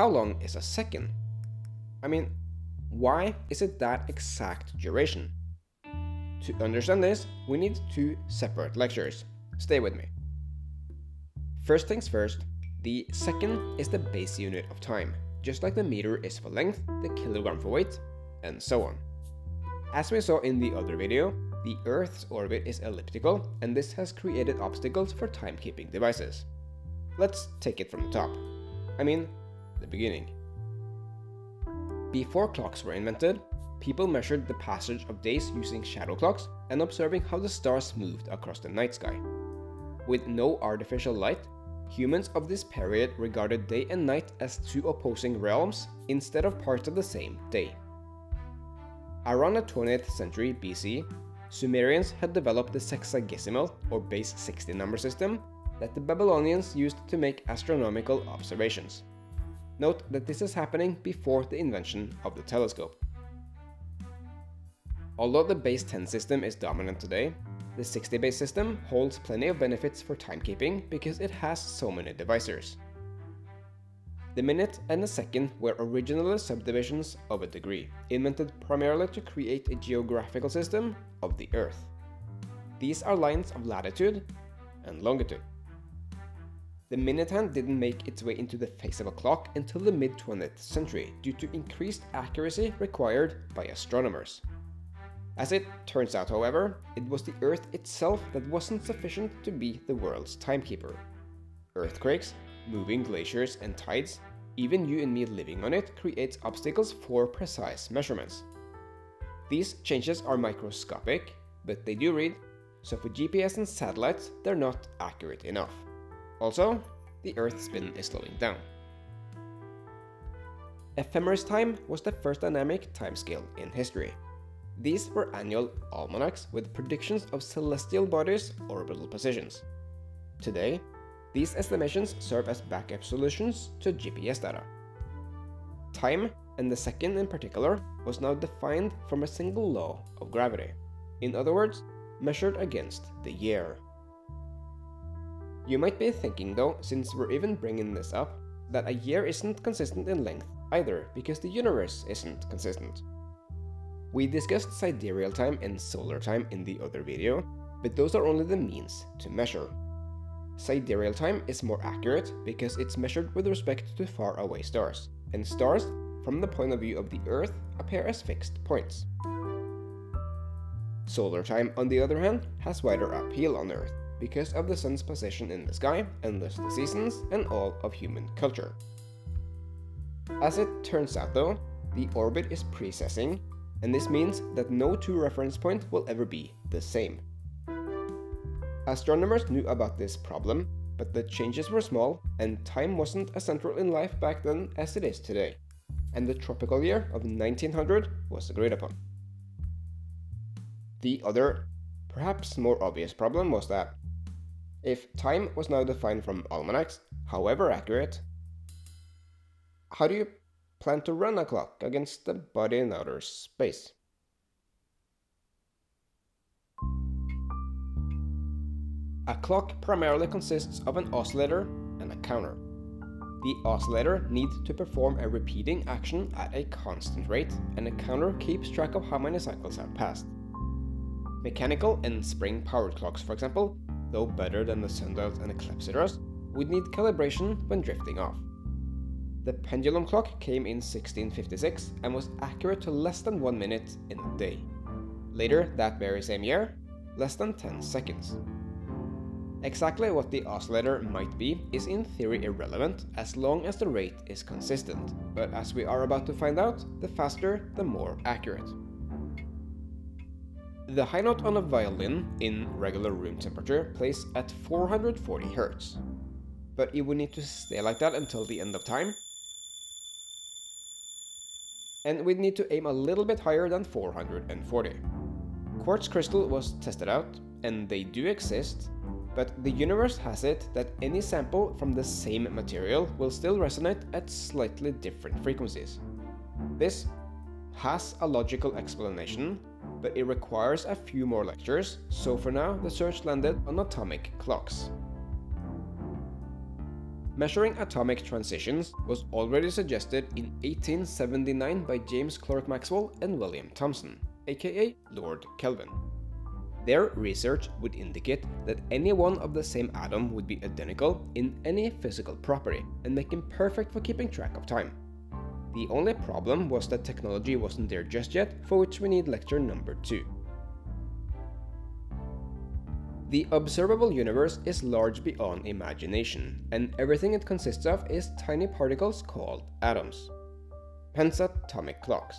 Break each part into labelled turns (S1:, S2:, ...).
S1: how long is a second? I mean, why is it that exact duration? To understand this, we need two separate lectures. Stay with me. First things first, the second is the base unit of time, just like the meter is for length, the kilogram for weight, and so on. As we saw in the other video, the Earth's orbit is elliptical, and this has created obstacles for timekeeping devices. Let's take it from the top. I mean, the beginning. Before clocks were invented, people measured the passage of days using shadow clocks and observing how the stars moved across the night sky. With no artificial light, humans of this period regarded day and night as two opposing realms instead of parts of the same day. Around the 20th century BC, Sumerians had developed the sexagesimal or base 60 number system that the Babylonians used to make astronomical observations. Note that this is happening before the invention of the telescope. Although the base 10 system is dominant today, the 60 base system holds plenty of benefits for timekeeping because it has so many divisors. The minute and the second were originally subdivisions of a degree, invented primarily to create a geographical system of the Earth. These are lines of latitude and longitude. The minute hand didn't make its way into the face of a clock until the mid 20th century due to increased accuracy required by astronomers. As it turns out, however, it was the Earth itself that wasn't sufficient to be the world's timekeeper. Earthquakes, moving glaciers and tides, even you and me living on it creates obstacles for precise measurements. These changes are microscopic, but they do read, so for GPS and satellites, they're not accurate enough. Also, the Earth's spin is slowing down. Ephemeris time was the first dynamic timescale in history. These were annual almanacs with predictions of celestial bodies' orbital positions. Today, these estimations serve as backup solutions to GPS data. Time, and the second in particular, was now defined from a single law of gravity. In other words, measured against the year. You might be thinking though, since we're even bringing this up, that a year isn't consistent in length either, because the universe isn't consistent. We discussed sidereal time and solar time in the other video, but those are only the means to measure. Sidereal time is more accurate because it's measured with respect to faraway stars, and stars, from the point of view of the Earth, appear as fixed points. Solar time, on the other hand, has wider appeal on Earth, because of the sun's position in the sky, and thus the seasons and all of human culture. As it turns out though, the orbit is precessing, and this means that no two reference point will ever be the same. Astronomers knew about this problem, but the changes were small, and time wasn't as central in life back then as it is today, and the tropical year of 1900 was agreed upon. The other, perhaps more obvious problem was that if time was now defined from almanacs, however accurate, how do you plan to run a clock against the body in outer space? A clock primarily consists of an oscillator and a counter. The oscillator needs to perform a repeating action at a constant rate, and the counter keeps track of how many cycles have passed. Mechanical and spring-powered clocks, for example, though better than the sundials and the clepsydras, would need calibration when drifting off. The pendulum clock came in 1656 and was accurate to less than 1 minute in a day. Later that very same year, less than 10 seconds. Exactly what the oscillator might be is in theory irrelevant as long as the rate is consistent, but as we are about to find out, the faster the more accurate. The high note on a violin in regular room temperature plays at 440 Hz. But it would need to stay like that until the end of time. And we'd need to aim a little bit higher than 440. Quartz crystal was tested out, and they do exist, but the universe has it that any sample from the same material will still resonate at slightly different frequencies. This has a logical explanation, but it requires a few more lectures, so for now the search landed on atomic clocks. Measuring atomic transitions was already suggested in 1879 by James Clerk Maxwell and William Thomson, aka Lord Kelvin. Their research would indicate that any one of the same atom would be identical in any physical property and make perfect for keeping track of time. The only problem was that technology wasn't there just yet, for which we need lecture number 2. The observable universe is large beyond imagination, and everything it consists of is tiny particles called atoms. Pensatomic clocks.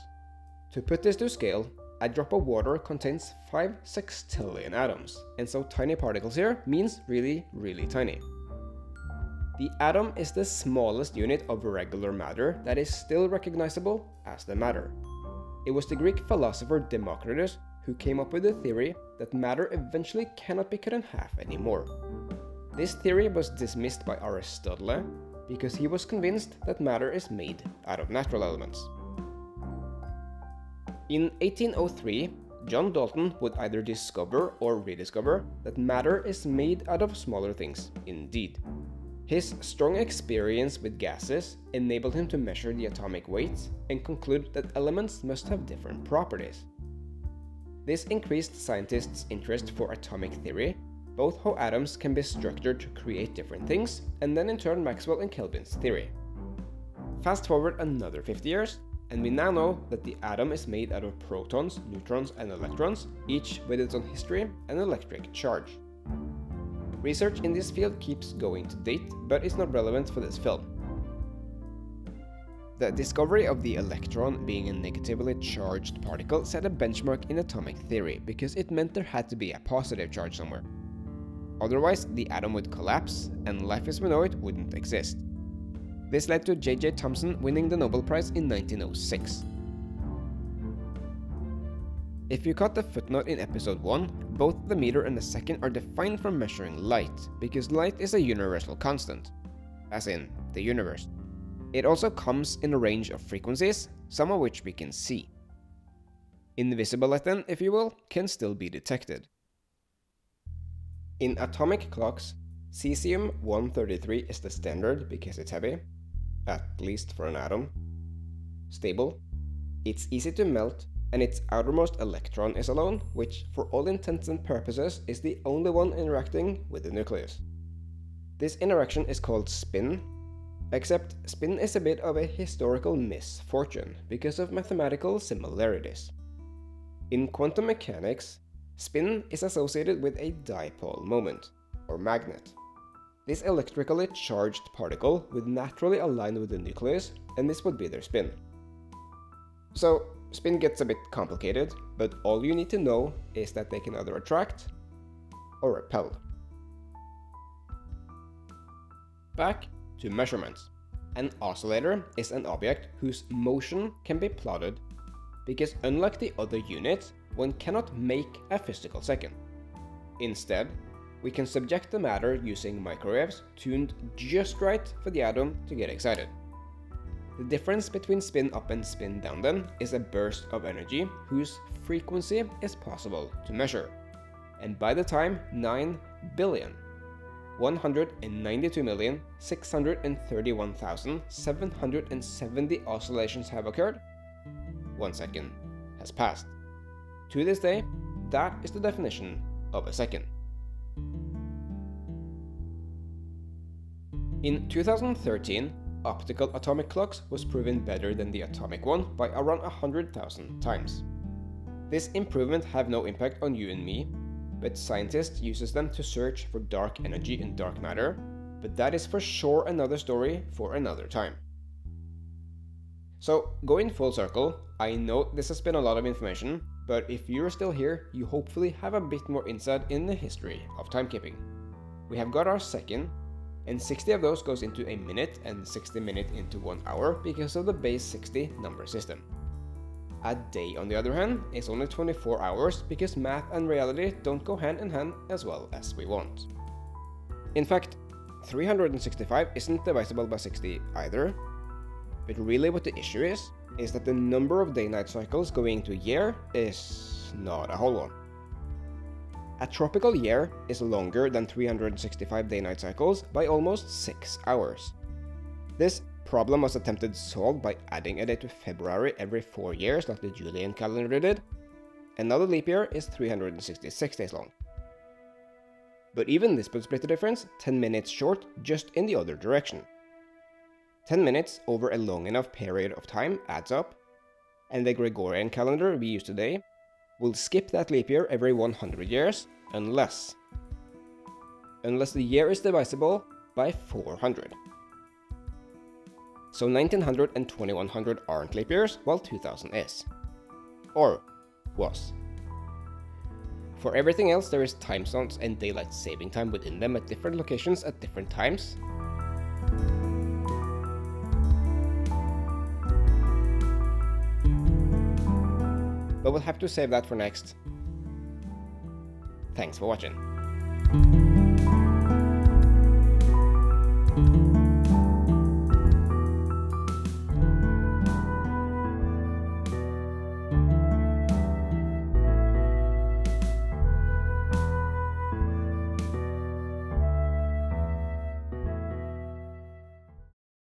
S1: To put this to scale, a drop of water contains 5 sextillion atoms, and so tiny particles here means really, really tiny. The atom is the smallest unit of regular matter that is still recognizable as the matter. It was the Greek philosopher Democritus who came up with the theory that matter eventually cannot be cut in half anymore. This theory was dismissed by Aristotle because he was convinced that matter is made out of natural elements. In 1803, John Dalton would either discover or rediscover that matter is made out of smaller things, indeed. His strong experience with gases enabled him to measure the atomic weights and conclude that elements must have different properties. This increased scientists' interest for atomic theory, both how atoms can be structured to create different things, and then in turn Maxwell and Kelvin's theory. Fast forward another 50 years, and we now know that the atom is made out of protons, neutrons, and electrons, each with its own history and electric charge. Research in this field keeps going to date, but is not relevant for this film. The discovery of the electron being a negatively charged particle set a benchmark in atomic theory because it meant there had to be a positive charge somewhere. Otherwise, the atom would collapse and life as we know it wouldn't exist. This led to J.J. Thomson winning the Nobel Prize in 1906. If you caught the footnote in episode 1, both the meter and the second are defined from measuring light, because light is a universal constant, as in the universe. It also comes in a range of frequencies, some of which we can see. Invisible light then, if you will, can still be detected. In atomic clocks, cesium-133 is the standard because it's heavy, at least for an atom, stable, it's easy to melt, and its outermost electron is alone, which for all intents and purposes is the only one interacting with the nucleus. This interaction is called spin, Except spin is a bit of a historical misfortune because of mathematical similarities. In quantum mechanics, spin is associated with a dipole moment, or magnet. This electrically charged particle would naturally align with the nucleus, and this would be their spin. So, spin gets a bit complicated, but all you need to know is that they can either attract or repel. Back to measurements. An oscillator is an object whose motion can be plotted because unlike the other units, one cannot make a physical second. Instead, we can subject the matter using microwaves tuned just right for the atom to get excited. The difference between spin up and spin down then is a burst of energy whose frequency is possible to measure. And by the time 9 billion 192,631,770 oscillations have occurred, one second has passed. To this day, that is the definition of a second. In 2013, optical atomic clocks was proven better than the atomic one by around 100,000 times. This improvement have no impact on you and me, but scientists uses them to search for dark energy and dark matter, but that is for sure another story for another time. So, going full circle, I know this has been a lot of information, but if you're still here, you hopefully have a bit more insight in the history of timekeeping. We have got our second, and 60 of those goes into a minute and 60 minute into one hour because of the base 60 number system. A day, on the other hand, is only 24 hours because math and reality don't go hand in hand as well as we want. In fact, 365 isn't divisible by 60 either, but really what the issue is, is that the number of day-night cycles going into a year is not a whole one. A tropical year is longer than 365 day-night cycles by almost 6 hours. This problem was attempted solved by adding a day to February every 4 years like the Julian calendar did. Another leap year is 366 days long. But even this would split the difference 10 minutes short just in the other direction. 10 minutes over a long enough period of time adds up, and the Gregorian calendar we use today will skip that leap year every 100 years unless unless the year is divisible by 400. So 1900 and 2100 aren't leap years, while 2000 is. Or was. For everything else, there is time zones and daylight saving time within them at different locations at different times. But we'll have to save that for next. Thanks for watching.